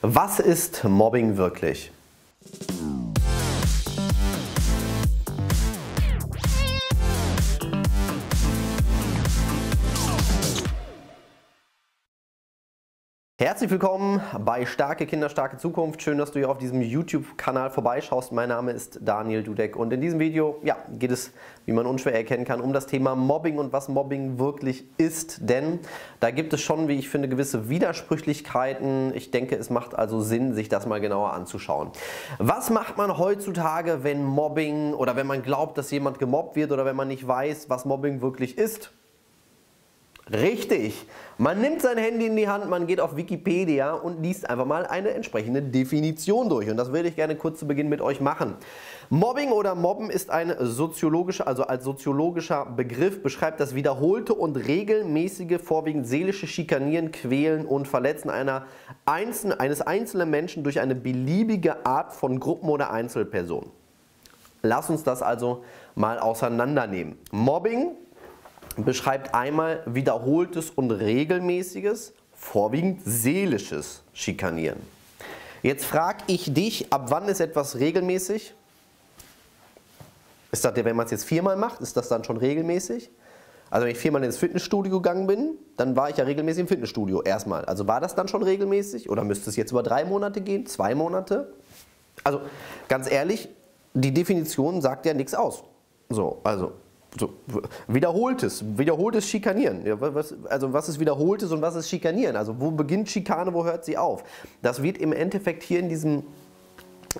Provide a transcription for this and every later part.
Was ist Mobbing wirklich? Herzlich willkommen bei Starke Kinder, starke Zukunft. Schön, dass du hier auf diesem YouTube-Kanal vorbeischaust. Mein Name ist Daniel Dudek und in diesem Video ja, geht es, wie man unschwer erkennen kann, um das Thema Mobbing und was Mobbing wirklich ist. Denn da gibt es schon, wie ich finde, gewisse Widersprüchlichkeiten. Ich denke, es macht also Sinn, sich das mal genauer anzuschauen. Was macht man heutzutage, wenn Mobbing oder wenn man glaubt, dass jemand gemobbt wird oder wenn man nicht weiß, was Mobbing wirklich ist? Richtig. Man nimmt sein Handy in die Hand, man geht auf Wikipedia und liest einfach mal eine entsprechende Definition durch. Und das würde ich gerne kurz zu Beginn mit euch machen. Mobbing oder Mobben ist ein soziologischer, also als soziologischer Begriff beschreibt das wiederholte und regelmäßige, vorwiegend seelische Schikanieren, Quälen und Verletzen einer einzelnen, eines einzelnen Menschen durch eine beliebige Art von Gruppen oder Einzelpersonen. Lass uns das also mal auseinandernehmen. Mobbing beschreibt einmal wiederholtes und regelmäßiges, vorwiegend seelisches Schikanieren. Jetzt frage ich dich, ab wann ist etwas regelmäßig? Ist das, wenn man es jetzt viermal macht, ist das dann schon regelmäßig? Also wenn ich viermal ins Fitnessstudio gegangen bin, dann war ich ja regelmäßig im Fitnessstudio erstmal. Also war das dann schon regelmäßig oder müsste es jetzt über drei Monate gehen, zwei Monate? Also ganz ehrlich, die Definition sagt ja nichts aus. So, also so, wiederholtes, wiederholtes Schikanieren. Ja, was, also was ist wiederholtes und was ist Schikanieren? Also wo beginnt Schikane, wo hört sie auf? Das wird im Endeffekt hier in diesen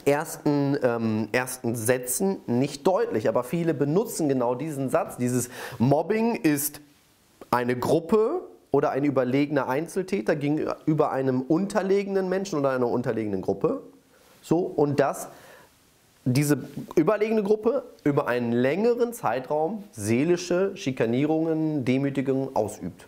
ersten, ähm, ersten Sätzen nicht deutlich, aber viele benutzen genau diesen Satz. Dieses Mobbing ist eine Gruppe oder ein überlegener Einzeltäter gegenüber einem unterlegenen Menschen oder einer unterlegenen Gruppe. So, und das diese überlegene Gruppe über einen längeren Zeitraum seelische Schikanierungen, Demütigungen ausübt.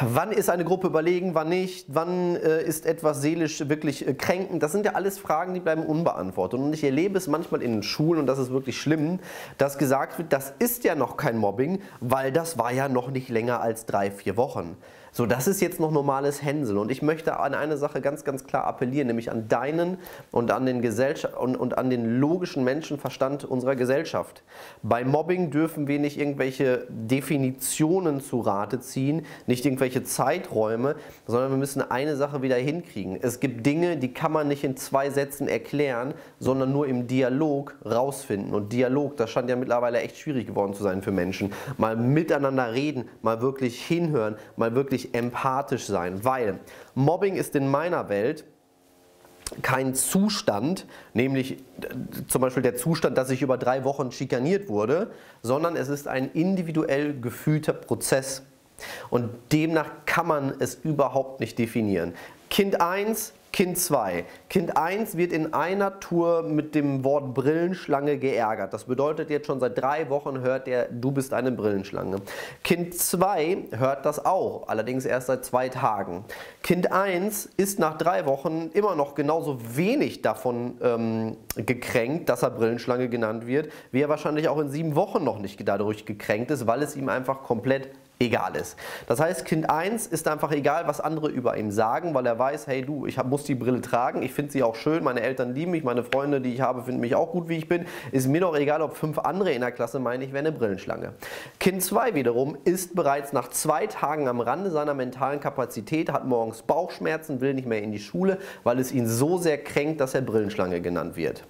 Wann ist eine Gruppe überlegen, wann nicht? Wann äh, ist etwas seelisch wirklich äh, kränkend? Das sind ja alles Fragen, die bleiben unbeantwortet. Und ich erlebe es manchmal in den Schulen, und das ist wirklich schlimm, dass gesagt wird, das ist ja noch kein Mobbing, weil das war ja noch nicht länger als drei, vier Wochen. So, das ist jetzt noch normales Hänsel. Und ich möchte an eine Sache ganz, ganz klar appellieren, nämlich an deinen und an den, Gesellschaft und, und an den logischen Menschenverstand unserer Gesellschaft. Bei Mobbing dürfen wir nicht irgendwelche Definitionen zu Rate ziehen, nicht irgendwelche Zeiträume, sondern wir müssen eine Sache wieder hinkriegen. Es gibt Dinge, die kann man nicht in zwei Sätzen erklären, sondern nur im Dialog rausfinden. Und Dialog, das scheint ja mittlerweile echt schwierig geworden zu sein für Menschen. Mal miteinander reden, mal wirklich hinhören, mal wirklich empathisch sein, weil Mobbing ist in meiner Welt kein Zustand, nämlich äh, zum Beispiel der Zustand, dass ich über drei Wochen schikaniert wurde, sondern es ist ein individuell gefühlter Prozess. Und demnach kann man es überhaupt nicht definieren. Kind 1 Kind 2. Kind 1 wird in einer Tour mit dem Wort Brillenschlange geärgert. Das bedeutet jetzt schon seit drei Wochen hört er, du bist eine Brillenschlange. Kind 2 hört das auch, allerdings erst seit zwei Tagen. Kind 1 ist nach drei Wochen immer noch genauso wenig davon ähm, gekränkt, dass er Brillenschlange genannt wird, wie er wahrscheinlich auch in sieben Wochen noch nicht dadurch gekränkt ist, weil es ihm einfach komplett egal ist. Das heißt, Kind 1 ist einfach egal, was andere über ihm sagen, weil er weiß, hey du, ich muss die Brille tragen, ich finde sie auch schön, meine Eltern lieben mich, meine Freunde, die ich habe, finden mich auch gut, wie ich bin. Ist mir doch egal, ob fünf andere in der Klasse meinen, ich wäre eine Brillenschlange. Kind 2 wiederum ist bereits nach zwei Tagen am Rande seiner mentalen Kapazität, hat morgens Bauchschmerzen, will nicht mehr in die Schule, weil es ihn so sehr kränkt, dass er Brillenschlange genannt wird.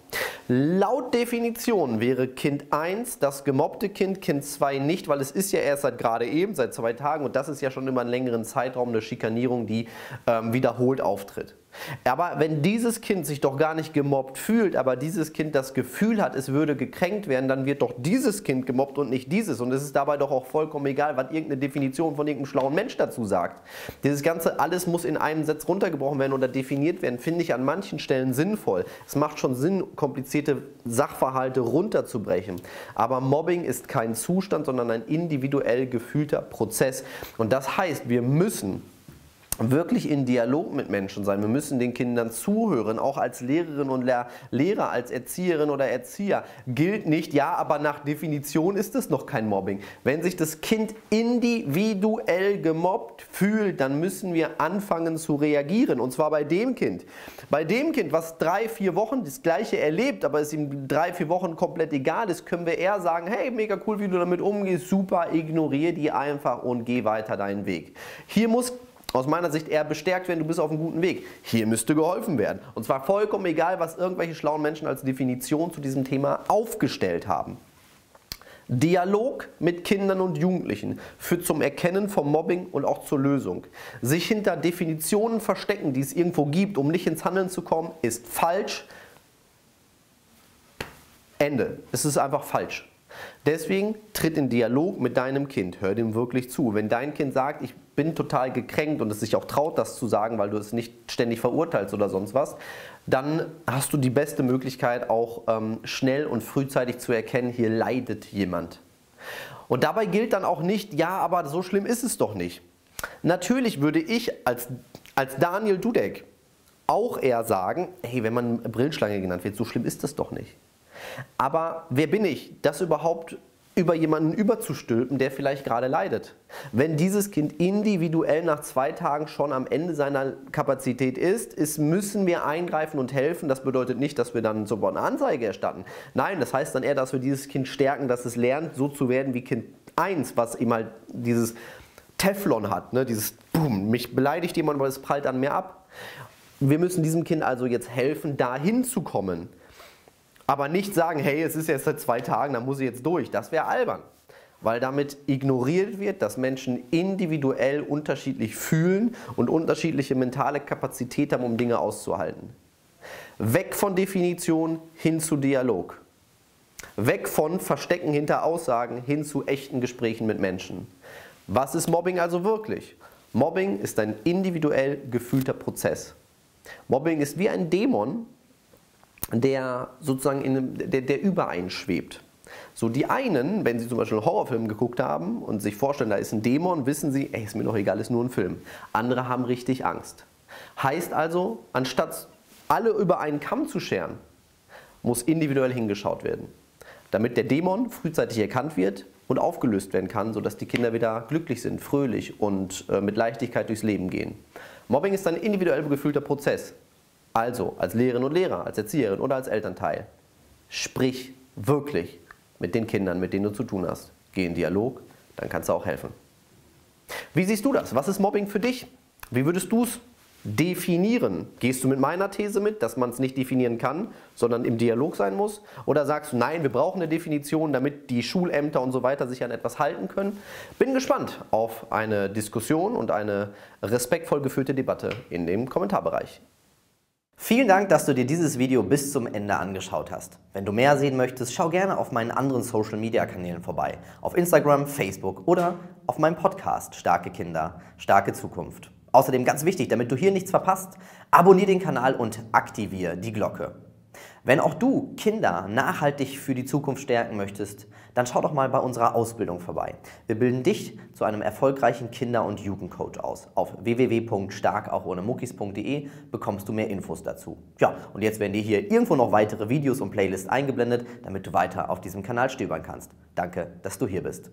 Laut Definition wäre Kind 1 das gemobbte Kind, Kind 2 nicht, weil es ist ja erst seit gerade eben, seit zwei Tagen und das ist ja schon immer einen längeren Zeitraum eine Schikanierung, die ähm, wiederholt auftritt. Aber wenn dieses Kind sich doch gar nicht gemobbt fühlt, aber dieses Kind das Gefühl hat, es würde gekränkt werden, dann wird doch dieses Kind gemobbt und nicht dieses. Und es ist dabei doch auch vollkommen egal, was irgendeine Definition von irgendeinem schlauen Mensch dazu sagt. Dieses Ganze, alles muss in einem Satz runtergebrochen werden oder definiert werden, finde ich an manchen Stellen sinnvoll. Es macht schon Sinn, komplizierte Sachverhalte runterzubrechen. Aber Mobbing ist kein Zustand, sondern ein individuell gefühlter Prozess. Und das heißt, wir müssen wirklich in Dialog mit Menschen sein. Wir müssen den Kindern zuhören, auch als Lehrerin und Lehrer, als Erzieherin oder Erzieher. Gilt nicht, ja, aber nach Definition ist es noch kein Mobbing. Wenn sich das Kind individuell gemobbt fühlt, dann müssen wir anfangen zu reagieren. Und zwar bei dem Kind. Bei dem Kind, was drei, vier Wochen das Gleiche erlebt, aber es ihm drei, vier Wochen komplett egal ist, können wir eher sagen, hey, mega cool, wie du damit umgehst, super, ignoriere die einfach und geh weiter deinen Weg. Hier muss aus meiner Sicht eher bestärkt werden, du bist auf einem guten Weg. Hier müsste geholfen werden. Und zwar vollkommen egal, was irgendwelche schlauen Menschen als Definition zu diesem Thema aufgestellt haben. Dialog mit Kindern und Jugendlichen führt zum Erkennen von Mobbing und auch zur Lösung. Sich hinter Definitionen verstecken, die es irgendwo gibt, um nicht ins Handeln zu kommen, ist falsch. Ende. Es ist einfach falsch. Deswegen tritt in Dialog mit deinem Kind, hör dem wirklich zu. Wenn dein Kind sagt, ich bin total gekränkt und es sich auch traut, das zu sagen, weil du es nicht ständig verurteilst oder sonst was, dann hast du die beste Möglichkeit auch ähm, schnell und frühzeitig zu erkennen, hier leidet jemand. Und dabei gilt dann auch nicht, ja, aber so schlimm ist es doch nicht. Natürlich würde ich als, als Daniel Dudek auch eher sagen, hey, wenn man Brillenschlange genannt wird, so schlimm ist das doch nicht. Aber wer bin ich, das überhaupt über jemanden überzustülpen, der vielleicht gerade leidet. Wenn dieses Kind individuell nach zwei Tagen schon am Ende seiner Kapazität ist, ist müssen wir eingreifen und helfen. Das bedeutet nicht, dass wir dann sofort eine Anzeige erstatten. Nein, das heißt dann eher, dass wir dieses Kind stärken, dass es lernt, so zu werden wie Kind 1, was ihm halt dieses Teflon hat, ne? dieses Boom, mich beleidigt jemand, weil es prallt an mir ab. Wir müssen diesem Kind also jetzt helfen, dahin zu kommen. Aber nicht sagen, hey, es ist jetzt seit zwei Tagen, dann muss ich jetzt durch. Das wäre albern. Weil damit ignoriert wird, dass Menschen individuell unterschiedlich fühlen und unterschiedliche mentale Kapazität haben, um Dinge auszuhalten. Weg von Definition hin zu Dialog. Weg von Verstecken hinter Aussagen hin zu echten Gesprächen mit Menschen. Was ist Mobbing also wirklich? Mobbing ist ein individuell gefühlter Prozess. Mobbing ist wie ein Dämon, der sozusagen in, der, der über einen schwebt. So, die einen, wenn sie zum Beispiel einen Horrorfilm geguckt haben und sich vorstellen, da ist ein Dämon, wissen sie, ey, ist mir doch egal, ist nur ein Film. Andere haben richtig Angst. Heißt also, anstatt alle über einen Kamm zu scheren, muss individuell hingeschaut werden, damit der Dämon frühzeitig erkannt wird und aufgelöst werden kann, sodass die Kinder wieder glücklich sind, fröhlich und äh, mit Leichtigkeit durchs Leben gehen. Mobbing ist ein individuell gefühlter Prozess. Also als Lehrerin und Lehrer, als Erzieherin oder als Elternteil, sprich wirklich mit den Kindern, mit denen du zu tun hast. Geh in Dialog, dann kannst du auch helfen. Wie siehst du das? Was ist Mobbing für dich? Wie würdest du es definieren? Gehst du mit meiner These mit, dass man es nicht definieren kann, sondern im Dialog sein muss? Oder sagst du, nein, wir brauchen eine Definition, damit die Schulämter und so weiter sich an etwas halten können? Bin gespannt auf eine Diskussion und eine respektvoll geführte Debatte in dem Kommentarbereich. Vielen Dank, dass du dir dieses Video bis zum Ende angeschaut hast. Wenn du mehr sehen möchtest, schau gerne auf meinen anderen Social Media Kanälen vorbei. Auf Instagram, Facebook oder auf meinem Podcast Starke Kinder, starke Zukunft. Außerdem ganz wichtig, damit du hier nichts verpasst, abonniere den Kanal und aktiviere die Glocke. Wenn auch du Kinder nachhaltig für die Zukunft stärken möchtest, dann schau doch mal bei unserer Ausbildung vorbei. Wir bilden dich zu einem erfolgreichen Kinder- und Jugendcoach aus. Auf www.starkauchohnemuckis.de bekommst du mehr Infos dazu. Ja, und jetzt werden dir hier irgendwo noch weitere Videos und Playlists eingeblendet, damit du weiter auf diesem Kanal stöbern kannst. Danke, dass du hier bist.